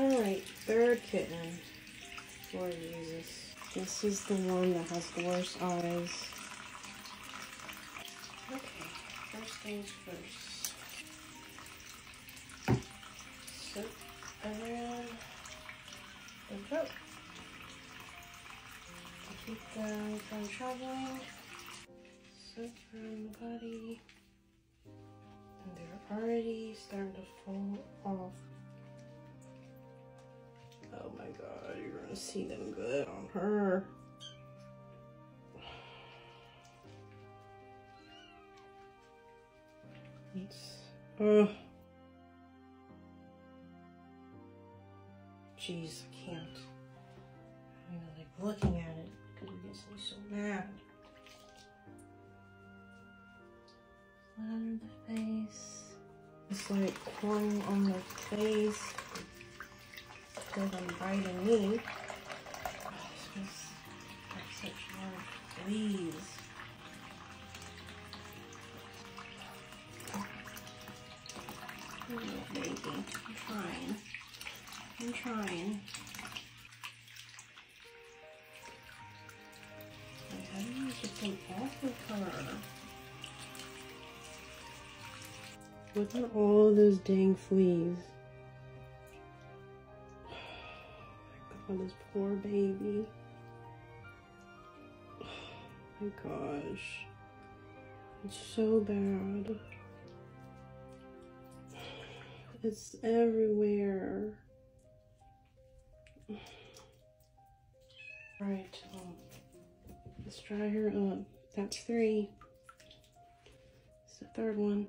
Alright, third kitten. Lord Jesus. This is the one that has the worst eyes. Okay, first things first. Sit around the throat to keep them from traveling. Sit around the body. And they're already starting to fall off. Oh my god, you're gonna see them good on her. It's, uh, jeez, I can't. I'm even like looking at it because it gets me so mad. Flatter the face. It's like crawling on the face because I'm biting me. Oh, just like such large fleas. Oh, baby, I'm trying. I'm trying. Like, how do you get them off of her? Look at all those dang fleas. God, this poor baby. Oh my gosh. It's so bad. It's everywhere. Alright, um, let's dry her up. That's three. It's the third one.